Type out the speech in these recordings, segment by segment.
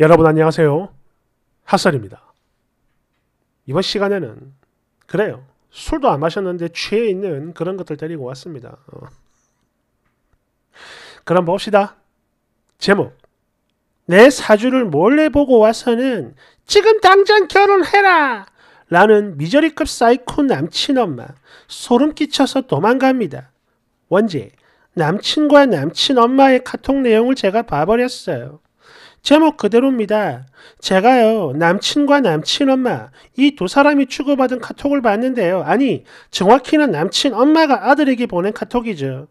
여러분 안녕하세요. 핫설입니다. 이번 시간에는 그래요. 술도 안 마셨는데 취해 있는 그런 것들 데리고 왔습니다. 어. 그럼 봅시다. 제목. 내 사주를 몰래 보고 와서는 지금 당장 결혼해라! 라는 미저리급 사이코 남친 엄마. 소름 끼쳐서 도망갑니다. 원제. 남친과 남친 엄마의 카톡 내용을 제가 봐버렸어요. 제목 그대로입니다. 제가요, 남친과 남친 엄마, 이 두 사람이 주고받은 카톡을 봤는데요. 아니, 정확히는 남친 엄마가 아들에게 보낸 카톡이죠.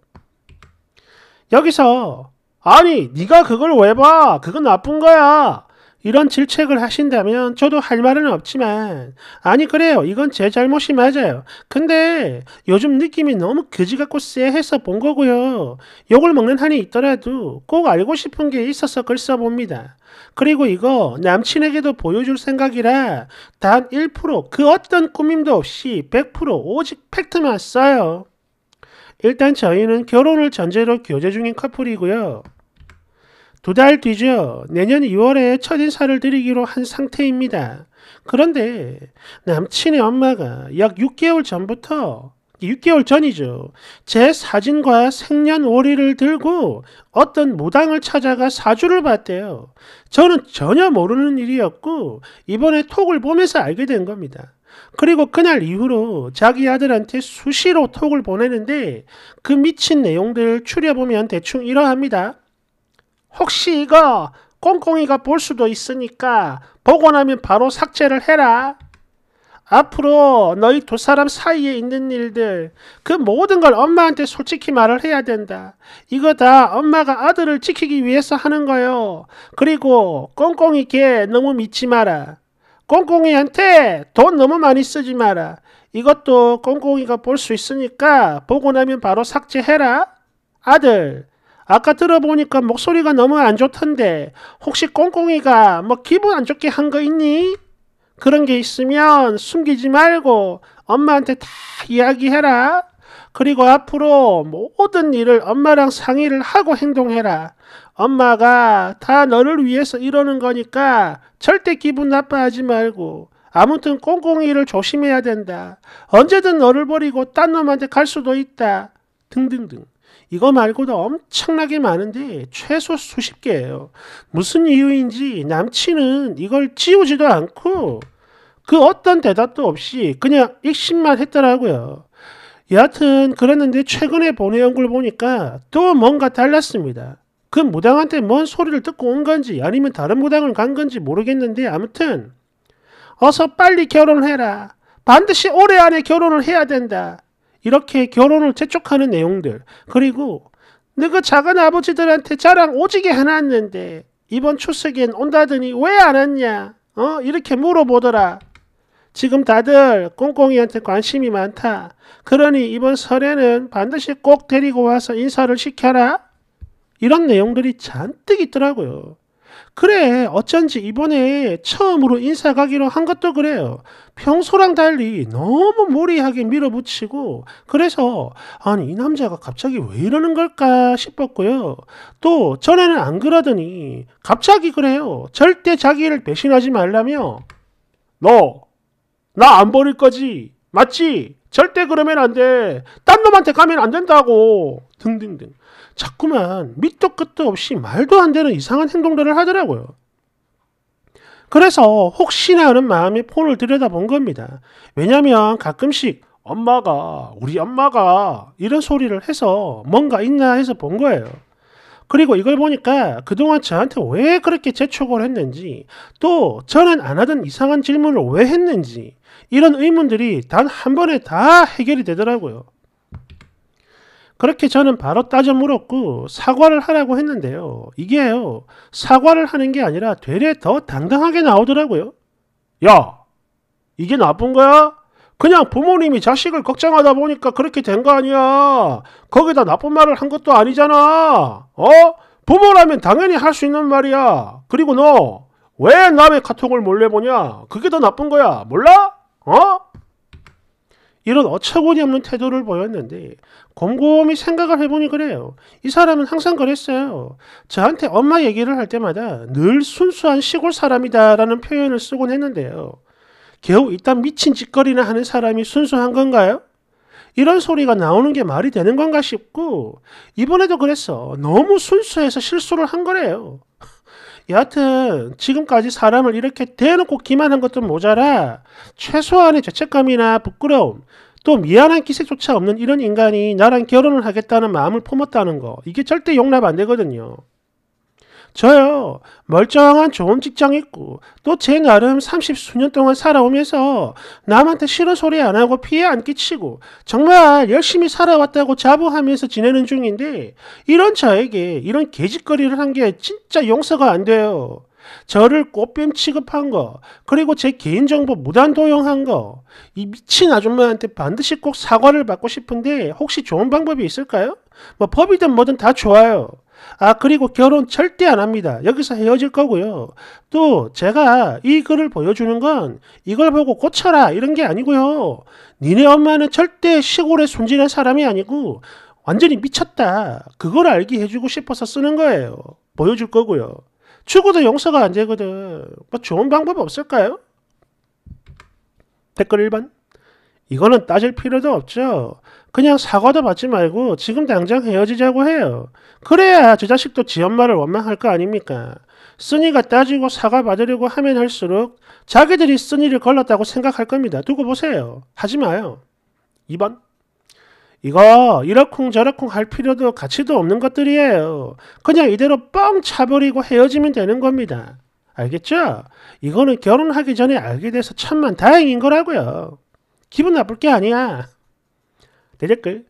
여기서, 아니, 네가 그걸 왜 봐? 그건 나쁜 거야. 이런 질책을 하신다면 저도 할 말은 없지만 아니 그래요. 이건 제 잘못이 맞아요. 근데 요즘 느낌이 너무 그지 같고 쎄해서 본 거고요. 욕을 먹는 한이 있더라도 꼭 알고 싶은 게 있어서 글 써봅니다. 그리고 이거 남친에게도 보여줄 생각이라 단 1%그 어떤 꾸밈도 없이 100% 오직 팩트만 써요. 일단 저희는 결혼을 전제로 교제 중인 커플이고요 두 달 뒤죠. 내년 2월에 첫 인사를 드리기로 한 상태입니다. 그런데 남친의 엄마가 약 6개월 전부터 6개월 전이죠. 제 사진과 생년월일을 들고 어떤 무당을 찾아가 사주를 봤대요. 저는 전혀 모르는 일이었고 이번에 톡을 보면서 알게 된 겁니다. 그리고 그날 이후로 자기 아들한테 수시로 톡을 보내는데 그 미친 내용들 추려보면 대충 이러합니다. 혹시 이거 꽁꽁이가 볼 수도 있으니까 보고 나면 바로 삭제를 해라. 앞으로 너희 두 사람 사이에 있는 일들, 그 모든 걸 엄마한테 솔직히 말을 해야 된다. 이거 다 엄마가 아들을 지키기 위해서 하는 거요. 그리고 꽁꽁이 걔 너무 믿지 마라. 꽁꽁이한테 돈 너무 많이 쓰지 마라. 이것도 꽁꽁이가 볼 수 있으니까 보고 나면 바로 삭제해라. 아들, 아까 들어보니까 목소리가 너무 안 좋던데 혹시 꽁꽁이가 뭐 기분 안 좋게 한 거 있니? 그런 게 있으면 숨기지 말고 엄마한테 다 이야기해라. 그리고 앞으로 모든 일을 엄마랑 상의를 하고 행동해라. 엄마가 다 너를 위해서 이러는 거니까 절대 기분 나빠하지 말고 아무튼 꽁꽁이를 조심해야 된다. 언제든 너를 버리고 딴 놈한테 갈 수도 있다. 등등등. 이거 말고도 엄청나게 많은데 최소 수십 개예요. 무슨 이유인지 남친은 이걸 지우지도 않고 그 어떤 대답도 없이 그냥 익신만 했더라고요. 여하튼 그랬는데 최근에 보내온 걸 보니까 또 뭔가 달랐습니다. 그 무당한테 뭔 소리를 듣고 온 건지 아니면 다른 무당을 간 건지 모르겠는데 아무튼 어서 빨리 결혼해라. 반드시 올해 안에 결혼을 해야 된다. 이렇게 결혼을 재촉하는 내용들. 그리고 너가 작은 아버지들한테 자랑 오지게 해놨는데 이번 추석엔 온다더니 왜 안 왔냐? 어? 이렇게 물어보더라. 지금 다들 꽁꽁이한테 관심이 많다. 그러니 이번 설에는 반드시 꼭 데리고 와서 인사를 시켜라. 이런 내용들이 잔뜩 있더라고요 그래 어쩐지 이번에 처음으로 인사 가기로 한 것도 그래요. 평소랑 달리 너무 무리하게 밀어붙이고 그래서 아니 이 남자가 갑자기 왜 이러는 걸까 싶었고요. 또 전에는 안 그러더니 갑자기 그래요. 절대 자기를 배신하지 말라며 너 나 안 버릴 거지 맞지? 절대 그러면 안 돼. 딴 놈한테 가면 안 된다고. 등등등. 자꾸만 밑도 끝도 없이 말도 안 되는 이상한 행동들을 하더라고요. 그래서 혹시나 하는 마음에 폰을 들여다본 겁니다. 왜냐면 가끔씩 엄마가, 우리 엄마가 이런 소리를 해서 뭔가 있나 해서 본 거예요. 그리고 이걸 보니까 그동안 저한테 왜 그렇게 재촉을 했는지, 또 저는 안 하던 이상한 질문을 왜 했는지, 이런 의문들이 단 한 번에 다 해결이 되더라고요. 그렇게 저는 바로 따져 물었고 사과를 하라고 했는데요. 이게요. 사과를 하는 게 아니라 되레 더 당당하게 나오더라고요. 야, 이게 나쁜 거야? 그냥 부모님이 자식을 걱정하다 보니까 그렇게 된 거 아니야. 거기다 나쁜 말을 한 것도 아니잖아. 어? 부모라면 당연히 할 수 있는 말이야. 그리고 너 왜 남의 카톡을 몰래 보냐? 그게 더 나쁜 거야. 몰라? 어? 이런 어처구니 없는 태도를 보였는데 곰곰이 생각을 해보니 그래요. 이 사람은 항상 그랬어요. 저한테 엄마 얘기를 할 때마다 늘 순수한 시골 사람이다라는 표현을 쓰곤 했는데요. 겨우 이딴 미친 짓거리나 하는 사람이 순수한 건가요? 이런 소리가 나오는 게 말이 되는 건가 싶고 이번에도 그랬어. 너무 순수해서 실수를 한 거래요. 여하튼 지금까지 사람을 이렇게 대놓고 기만한 것도 모자라 최소한의 죄책감이나 부끄러움 또 미안한 기색조차 없는 이런 인간이 나랑 결혼을 하겠다는 마음을 품었다는 거 이게 절대 용납 안 되거든요. 저요 멀쩡한 좋은 직장 있고 또 제 나름 30 수년 동안 살아오면서 남한테 싫은 소리 안 하고 피해 안 끼치고 정말 열심히 살아왔다고 자부하면서 지내는 중인데 이런 저에게 이런 개짓거리를 한 게 진짜 용서가 안 돼요. 저를 꽃뱀 취급한 거, 그리고 제 개인정보 무단 도용한 거, 이 미친 아줌마한테 반드시 꼭 사과를 받고 싶은데 혹시 좋은 방법이 있을까요? 뭐 법이든 뭐든 다 좋아요. 아, 그리고 결혼 절대 안 합니다. 여기서 헤어질 거고요. 또 제가 이 글을 보여주는 건 이걸 보고 고쳐라 이런 게 아니고요. 니네 엄마는 절대 시골에 순진한 사람이 아니고 완전히 미쳤다. 그걸 알게 해주고 싶어서 쓰는 거예요. 보여줄 거고요. 죽어도 용서가 안 되거든. 뭐 좋은 방법 없을까요? 댓글 1번. 이거는 따질 필요도 없죠. 그냥 사과도 받지 말고 지금 당장 헤어지자고 해요. 그래야 저 자식도 지 엄마를 원망할 거 아닙니까? 쓰니가 따지고 사과 받으려고 하면 할수록 자기들이 쓰니를 걸렀다고 생각할 겁니다. 두고 보세요. 하지 마요. 2번. 이거 이러쿵 저러쿵 할 필요도 가치도 없는 것들이에요. 그냥 이대로 뻥 차버리고 헤어지면 되는 겁니다. 알겠죠? 이거는 결혼하기 전에 알게 돼서 천만 다행인 거라고요. 기분 나쁠 게 아니야. 내 댓글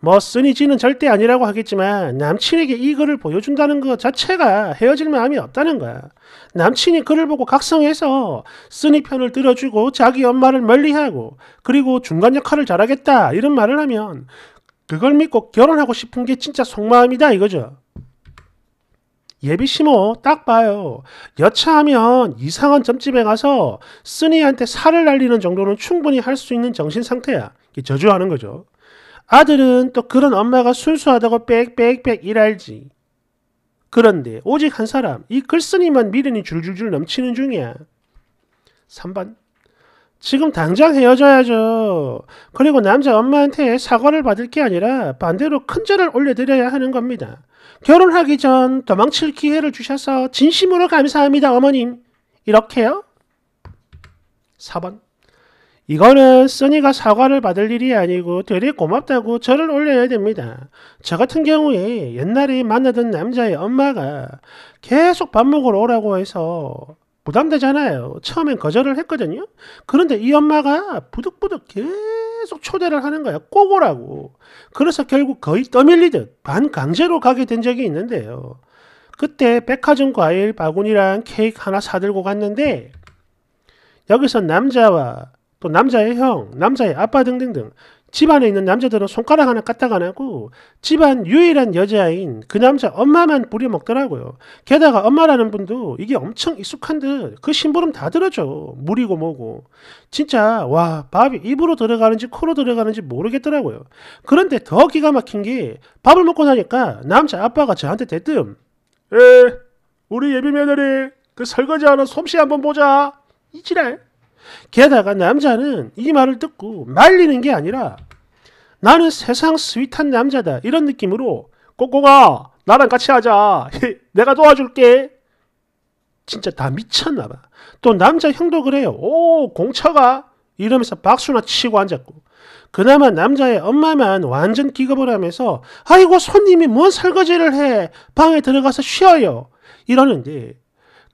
뭐 쓰니지는 절대 아니라고 하겠지만 남친에게 이 글을 보여준다는 것 자체가 헤어질 마음이 없다는 거야. 남친이 글을 보고 각성해서 쓰니 편을 들어주고 자기 엄마를 멀리하고 그리고 중간 역할을 잘하겠다 이런 말을 하면 그걸 믿고 결혼하고 싶은 게 진짜 속마음이다 이거죠. 예비시모 딱 봐요. 여차하면 이상한 점집에 가서 쓰니한테 살을 날리는 정도는 충분히 할 수 있는 정신 상태야. 저주하는 거죠. 아들은 또 그런 엄마가 순수하다고 빽빽빽 일할지. 그런데 오직 한 사람, 이 글쓴이만 미련이 줄줄줄 넘치는 중이야. 3번. 지금 당장 헤어져야죠. 그리고 남자 엄마한테 사과를 받을 게 아니라 반대로 큰 절을 올려드려야 하는 겁니다. 결혼하기 전 도망칠 기회를 주셔서 진심으로 감사합니다, 어머님. 이렇게요? 4번. 이거는 써니가 사과를 받을 일이 아니고 되레 고맙다고 절을 올려야 됩니다. 저 같은 경우에 옛날에 만나던 남자의 엄마가 계속 밥 먹으러 오라고 해서 부담되잖아요. 처음엔 거절을 했거든요. 그런데 이 엄마가 부득부득 계속 초대를 하는 거야. 꼭 오라고. 그래서 결국 거의 떠밀리듯 반강제로 가게 된 적이 있는데요. 그때 백화점 과일 바구니랑 케이크 하나 사들고 갔는데 여기서 남자와 또 남자의 형, 남자의 아빠 등등등 집안에 있는 남자들은 손가락 하나 까딱 안 하고 집안 유일한 여자인 그 남자 엄마만 부려 먹더라고요. 게다가 엄마라는 분도 이게 엄청 익숙한 듯 그 심부름 다 들어줘. 물이고 뭐고. 진짜 와 밥이 입으로 들어가는지 코로 들어가는지 모르겠더라고요. 그런데 더 기가 막힌 게 밥을 먹고 나니까 남자 아빠가 저한테 대뜸 에 우리 예비 며느리 그 설거지 하는 솜씨 한번 보자. 이지랄. 게다가 남자는 이 말을 듣고 말리는 게 아니라 나는 세상 스윗한 남자다. 이런 느낌으로 꼬꼬가 나랑 같이 하자. 내가 도와줄게. 진짜 다 미쳤나 봐 또 남자 형도 그래요. 오 공처가 이러면서 박수나 치고 앉았고. 그나마 남자의 엄마만 완전 기겁을 하면서 아이고 손님이 뭔 설거지를 해. 방에 들어가서 쉬어요. 이러는데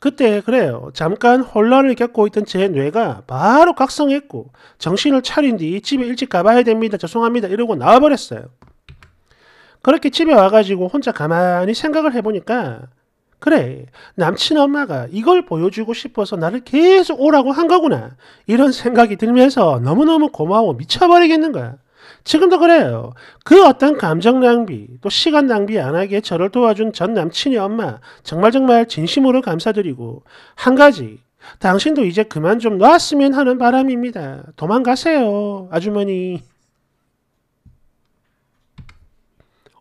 그때 그래요. 잠깐 혼란을 겪고 있던 제 뇌가 바로 각성했고 정신을 차린 뒤 집에 일찍 가봐야 됩니다. 죄송합니다. 이러고 나와버렸어요. 그렇게 집에 와가지고 혼자 가만히 생각을 해보니까 그래 남친 엄마가 이걸 보여주고 싶어서 나를 계속 오라고 한 거구나 이런 생각이 들면서 너무너무 고마워 미쳐버리겠는 거야. 지금도 그래요. 그 어떤 감정 낭비, 또 시간 낭비 안 하게 저를 도와준 전 남친의 엄마, 정말 정말 진심으로 감사드리고, 한 가지, 당신도 이제 그만 좀 놨으면 하는 바람입니다. 도망가세요, 아주머니.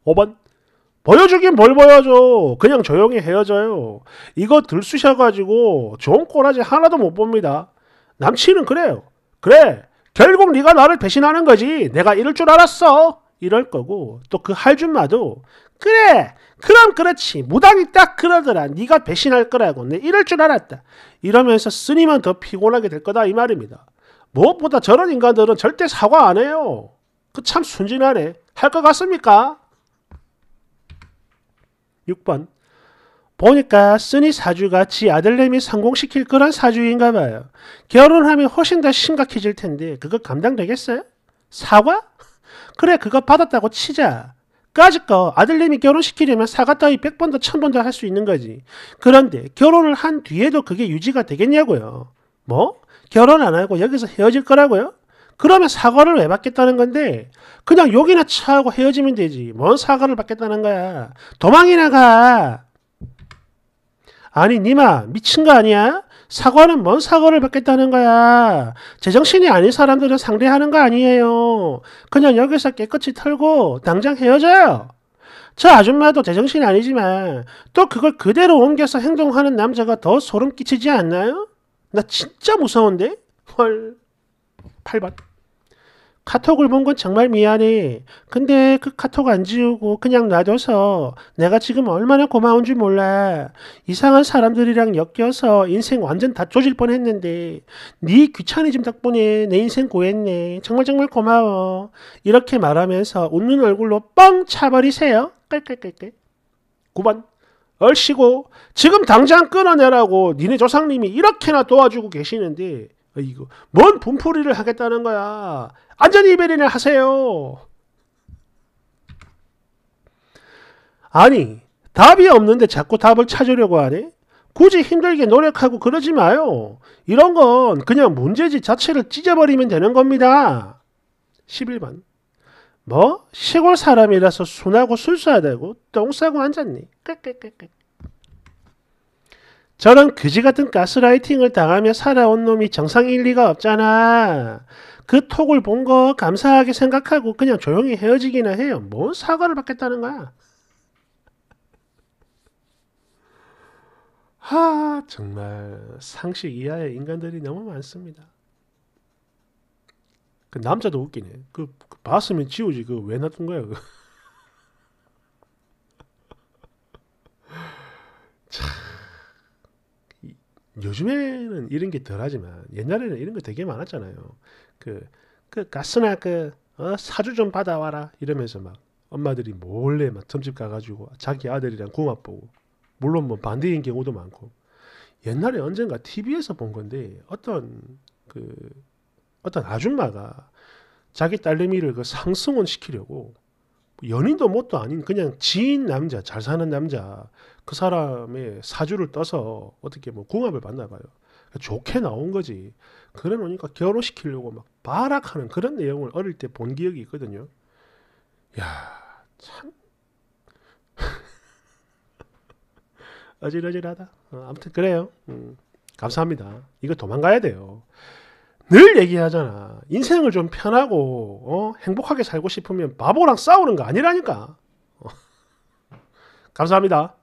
5번. 보여주긴 뭘 보여줘. 그냥 조용히 헤어져요. 이거 들쑤셔가지고 좋은 꼬라지 하나도 못 봅니다. 남친은 그래요. 그래. 결국 네가 나를 배신하는 거지. 내가 이럴 줄 알았어. 이럴 거고 또 그 할줌마도 그래. 그럼 그렇지. 무당이 딱 그러더라. 네가 배신할 거라고. 내 이럴 줄 알았다. 이러면서 쓰니만 더 피곤하게 될 거다 이 말입니다. 무엇보다 저런 인간들은 절대 사과 안 해요. 그 참 순진하네. 할 것 같습니까? 6번. 보니까 쓰니 사주가 지 아들내미 성공시킬 그런 사주인가 봐요. 결혼하면 훨씬 더 심각해질 텐데 그거 감당되겠어요? 사과? 그래 그거 받았다고 치자. 까짓 거 아들내미 결혼시키려면 사과 따위 100번 더 1000번 더할수 있는 거지. 그런데 결혼을 한 뒤에도 그게 유지가 되겠냐고요. 뭐? 결혼 안 하고 여기서 헤어질 거라고요? 그러면 사과를 왜 받겠다는 건데 그냥 욕이나 차하고 헤어지면 되지. 뭔 사과를 받겠다는 거야. 도망이나 가. 아니 니마 미친 거 아니야? 사과는 뭔 사과를 받겠다는 거야. 제정신이 아닌 사람들은 상대하는 거 아니에요. 그냥 여기서 깨끗이 털고 당장 헤어져요. 저 아줌마도 제정신이 아니지만 또 그걸 그대로 옮겨서 행동하는 남자가 더 소름 끼치지 않나요? 나 진짜 무서운데? 헐. 8번. 카톡을 본 건 정말 미안해. 근데 그 카톡 안 지우고 그냥 놔둬서 내가 지금 얼마나 고마운 줄 몰라. 이상한 사람들이랑 엮여서 인생 완전 다 조질 뻔했는데 네 귀차니즘 덕분에 내 인생 고했네. 정말 정말 고마워. 이렇게 말하면서 웃는 얼굴로 뻥 차버리세요. 깔깔깔깔. 9번. 얼씨고 지금 당장 끊어내라고 니네 조상님이 이렇게나 도와주고 계시는데 이거 뭔 분풀이를 하겠다는 거야. 안전히 이별이나 하세요. 아니 답이 없는데 자꾸 답을 찾으려고 하네. 굳이 힘들게 노력하고 그러지 마요. 이런 건 그냥 문제지 자체를 찢어버리면 되는 겁니다. 11번. 뭐? 시골 사람이라서 순하고 술수하다고 똥 싸고 앉았니? 끄끄끄끄. 저런 그지 같은 가스라이팅을 당하며 살아온 놈이 정상일 리가 없잖아. 그 톡을 본 거 감사하게 생각하고 그냥 조용히 헤어지기나 해요. 뭔 사과를 받겠다는 거야? 하, 정말 상식 이하의 인간들이 너무 많습니다. 그 남자도 웃기네. 그, 그 봤으면 지우지. 그 왜 놔둔 거야? 요즘에는 이런 게 덜하지만 옛날에는 이런 거 되게 많았잖아요. 그, 그 가스나 그 어, 사주 좀 받아와라 이러면서 막 엄마들이 몰래 막 점집 가가지고 자기 아들이랑 궁합 보고 물론 뭐 반대인 경우도 많고 옛날에 언젠가 TV에서 본 건데 어떤 그 어떤 아줌마가 자기 딸내미를 그 상승원 시키려고 연인도 뭣도 아닌 그냥 지인 남자 잘 사는 남자 그 사람의 사주를 떠서 어떻게 뭐 궁합을 봤나 봐요. 좋게 나온 거지. 그래 놓으니까 결혼시키려고 막 발악하는 그런 내용을 어릴 때 본 기억이 있거든요. 야, 참. 어질어질하다. 어, 아무튼 그래요. 음, 감사합니다. 이거 도망가야 돼요. 늘 얘기하잖아. 인생을 좀 편하고 어? 행복하게 살고 싶으면 바보랑 싸우는 거 아니라니까. 어. 감사합니다.